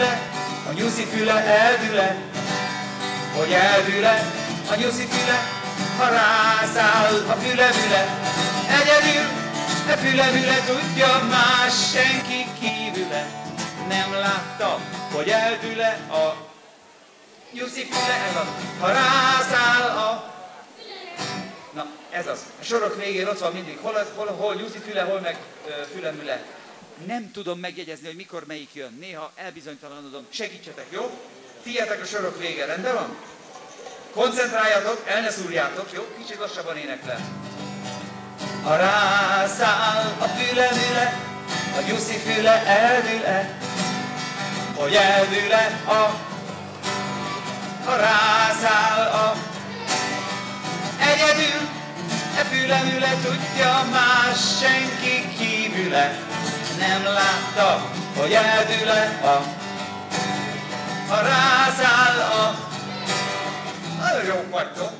eldüle, a nyuszi füle eldüle, hogy eldüle, a nyuszi füle, ha rászáll a füle-füle. Egyedül, a füle-füle tudja más senki kívüle. Nem látta, hogy eldüle a nyuszi füle, ez ha rászáll a Na, ez az. A sorok végén ott van mindig, hol, hol, hol nyuszi füle, hol meg fülemüle. Nem tudom megjegyezni, hogy mikor melyik jön. Néha elbizonytalanodom. Segítsetek, jó? Figyeltek a sorok vége, rendben van? Koncentráljatok, el ne szúrjátok, jó? Kicsit lassabban éneklem. Ha rászáll a fülemüle, a nyuszi füle eldül-e, hogy eldül-e a... Ha rászáll a egyedül, e fülemüle tudja más senki kívüle. Nem látta, hogy eldül-e a... Ha rászáll a... Nagyon jók vagytok.